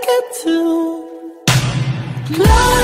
get to. Love